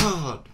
God.